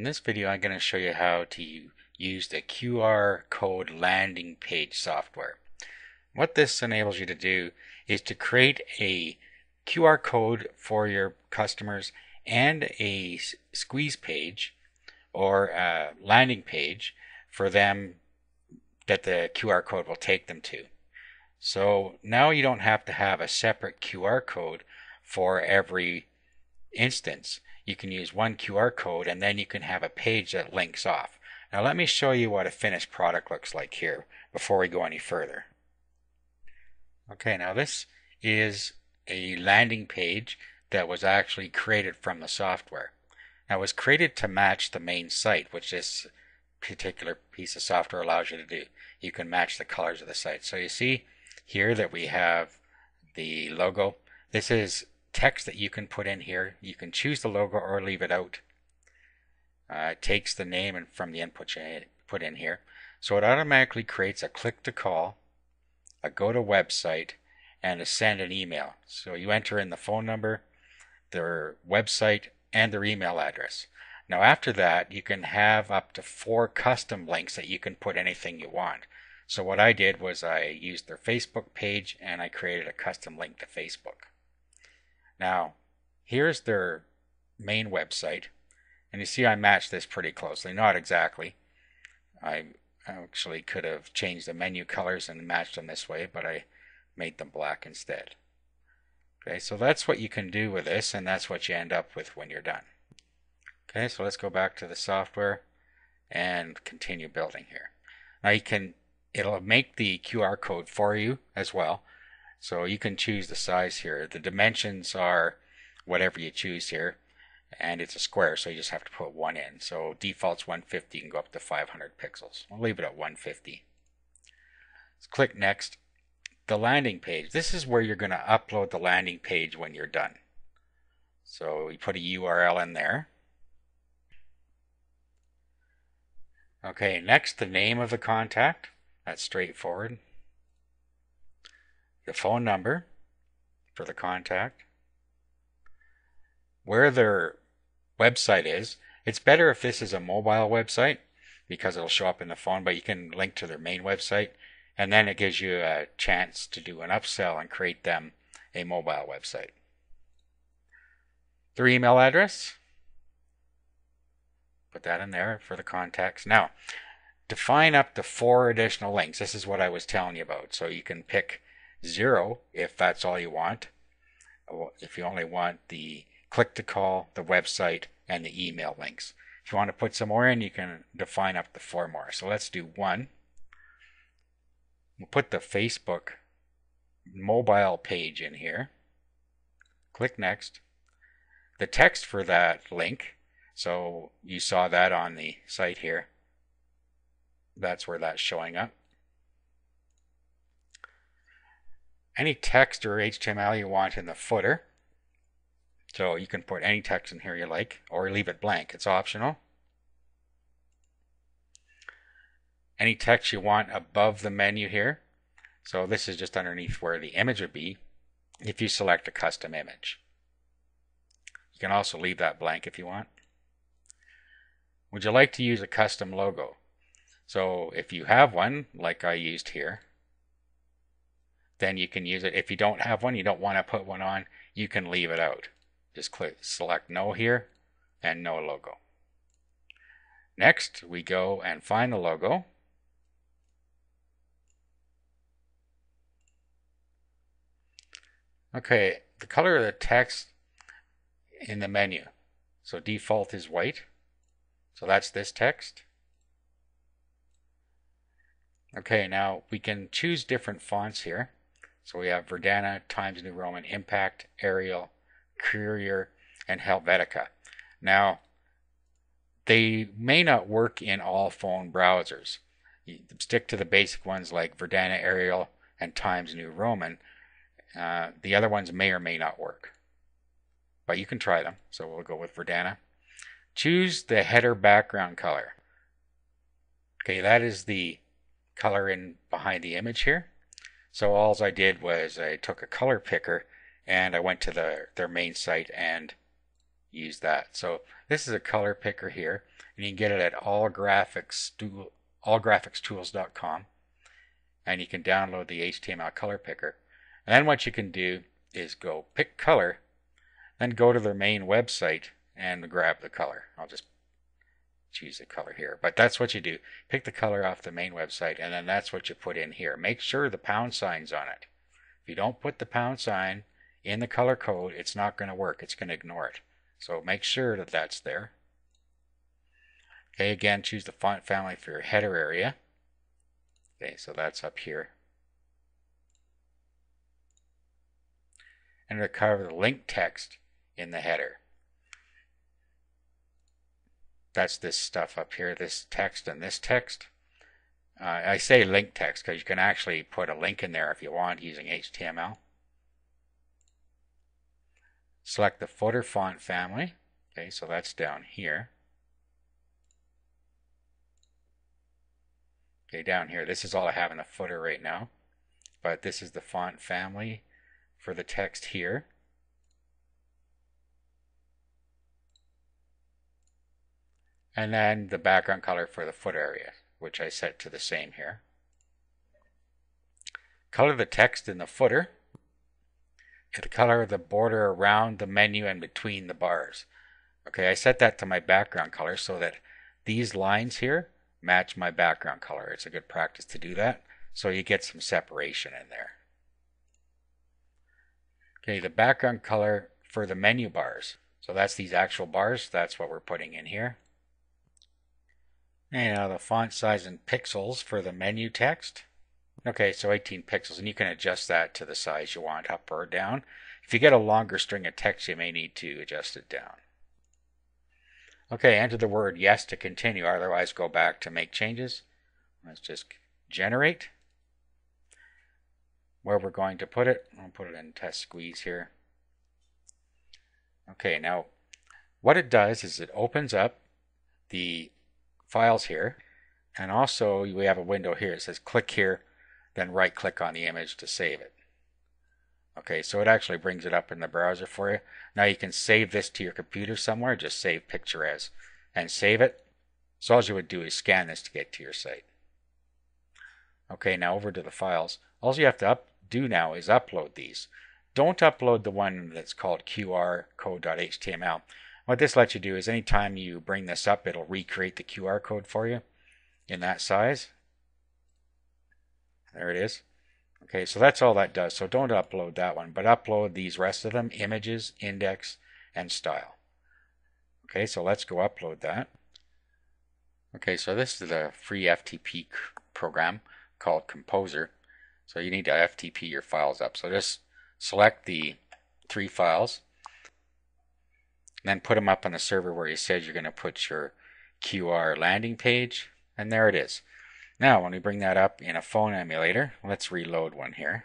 In this video I'm going to show you how to use the QR code landing page software. What this enables you to do is to create a QR code for your customers and a squeeze page or a landing page for them that the QR code will take them to. So now you don't have to have a separate QR code for every instance you can use one QR code and then you can have a page that links off. Now let me show you what a finished product looks like here before we go any further. Okay, now this is a landing page that was actually created from the software. Now it was created to match the main site, which this particular piece of software allows you to do. You can match the colors of the site. So you see here that we have the logo. This is text that you can put in here. You can choose the logo or leave it out. Uh, it takes the name and from the input you put in here. So it automatically creates a click to call, a go to website, and a send an email. So you enter in the phone number, their website, and their email address. Now after that, you can have up to four custom links that you can put anything you want. So what I did was I used their Facebook page and I created a custom link to Facebook. Now, here's their main website. And you see I matched this pretty closely. Not exactly. I actually could have changed the menu colors and matched them this way, but I made them black instead. Okay, so that's what you can do with this, and that's what you end up with when you're done. Okay, so let's go back to the software and continue building here. Now you can, it'll make the QR code for you as well. So you can choose the size here. The dimensions are whatever you choose here. And it's a square, so you just have to put one in. So default's 150, you can go up to 500 pixels. I'll leave it at 150. Let's click next. The landing page. This is where you're going to upload the landing page when you're done. So you put a URL in there. Okay, next the name of the contact. That's straightforward the phone number for the contact, where their website is. It's better if this is a mobile website because it'll show up in the phone, but you can link to their main website and then it gives you a chance to do an upsell and create them a mobile website. Their email address, put that in there for the contacts. Now, define up to four additional links. This is what I was telling you about. So you can pick zero if that's all you want. If you only want the click to call, the website, and the email links. If you want to put some more in, you can define up to four more. So let's do one. We'll put the Facebook mobile page in here. Click next. The text for that link, so you saw that on the site here. That's where that's showing up. Any text or HTML you want in the footer. So you can put any text in here you like or leave it blank. It's optional. Any text you want above the menu here. So this is just underneath where the image would be if you select a custom image. You can also leave that blank if you want. Would you like to use a custom logo? So if you have one, like I used here, then you can use it. If you don't have one, you don't want to put one on, you can leave it out. Just click select no here and no logo. Next, we go and find the logo. Okay, the color of the text in the menu. So default is white. So that's this text. Okay, now we can choose different fonts here. So we have Verdana, Times New Roman, Impact, Arial, Courier, and Helvetica. Now, they may not work in all phone browsers. You stick to the basic ones like Verdana, Arial, and Times New Roman. Uh, the other ones may or may not work. But you can try them. So we'll go with Verdana. Choose the header background color. Okay, that is the color in behind the image here. So all I did was I took a color picker and I went to the, their main site and used that. So this is a color picker here, and you can get it at allgraphics allgraphicstools.com, and you can download the HTML color picker. And then what you can do is go pick color, then go to their main website and grab the color. I'll just choose a color here. But that's what you do. Pick the color off the main website, and then that's what you put in here. Make sure the pound sign's on it. If you don't put the pound sign in the color code, it's not going to work. It's going to ignore it. So make sure that that's there. Okay, again, choose the font family for your header area. Okay, so that's up here. And to cover the link text in the header. That's this stuff up here, this text and this text. Uh, I say link text because you can actually put a link in there if you want using HTML. Select the footer font family. Okay, so that's down here. Okay, down here, this is all I have in the footer right now. But this is the font family for the text here. And then the background color for the foot area, which I set to the same here. Color the text in the footer. The color the border around the menu and between the bars. Okay, I set that to my background color so that these lines here match my background color. It's a good practice to do that so you get some separation in there. Okay, the background color for the menu bars. So that's these actual bars. That's what we're putting in here. And now the font size in pixels for the menu text. Okay, so 18 pixels, and you can adjust that to the size you want, up or down. If you get a longer string of text, you may need to adjust it down. Okay, enter the word yes to continue, otherwise go back to make changes. Let's just generate. Where we're going to put it, I'll put it in test squeeze here. Okay, now what it does is it opens up the files here. And also we have a window here. It says click here, then right click on the image to save it. Okay, so it actually brings it up in the browser for you. Now you can save this to your computer somewhere. Just save picture as and save it. So all you would do is scan this to get to your site. Okay, now over to the files. All you have to up, do now is upload these. Don't upload the one that's called QR code.html. What this lets you do is anytime you bring this up, it'll recreate the QR code for you in that size. There it is. Okay, so that's all that does. So don't upload that one, but upload these rest of them, images, index, and style. Okay, so let's go upload that. Okay, so this is a free FTP program called Composer. So you need to FTP your files up. So just select the three files then put them up on the server where you said you're going to put your QR landing page, and there it is. Now, when we bring that up in a phone emulator, let's reload one here.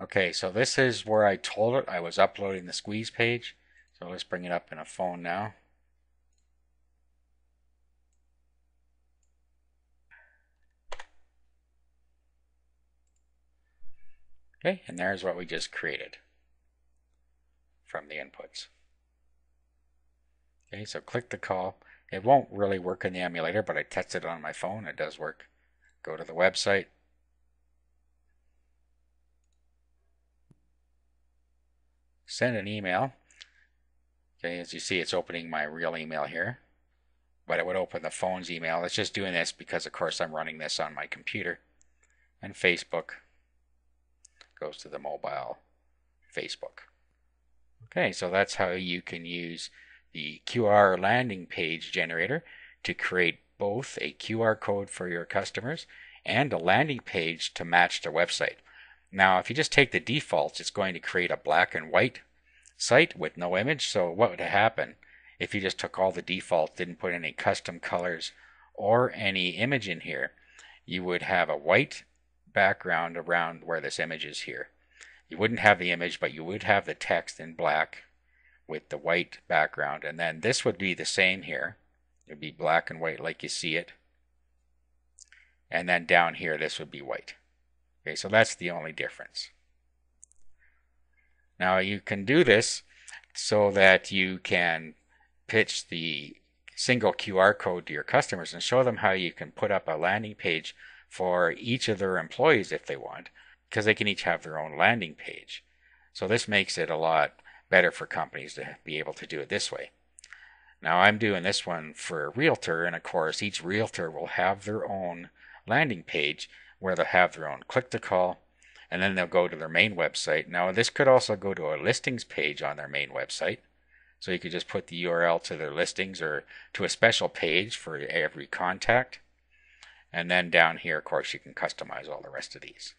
Okay, so this is where I told it I was uploading the squeeze page. So let's bring it up in a phone now. Okay, and there's what we just created from the inputs. Okay, so click the call. It won't really work in the emulator, but I tested it on my phone. It does work. Go to the website. Send an email. Okay, as you see, it's opening my real email here. But it would open the phone's email. It's just doing this because, of course, I'm running this on my computer. And Facebook goes to the mobile Facebook. Okay, so that's how you can use the QR landing page generator to create both a QR code for your customers and a landing page to match their website. Now, if you just take the defaults, it's going to create a black and white site with no image. So what would happen if you just took all the defaults, didn't put any custom colors or any image in here? You would have a white background around where this image is here. You wouldn't have the image, but you would have the text in black with the white background. And then this would be the same here. It would be black and white like you see it. And then down here, this would be white. Okay, so that's the only difference. Now you can do this so that you can pitch the single QR code to your customers and show them how you can put up a landing page for each of their employees if they want, because they can each have their own landing page. So this makes it a lot better for companies to be able to do it this way. Now I'm doing this one for a realtor, and of course each realtor will have their own landing page where they'll have their own click to call, and then they'll go to their main website. Now this could also go to a listings page on their main website. So you could just put the URL to their listings or to a special page for every contact. And then down here, of course, you can customize all the rest of these.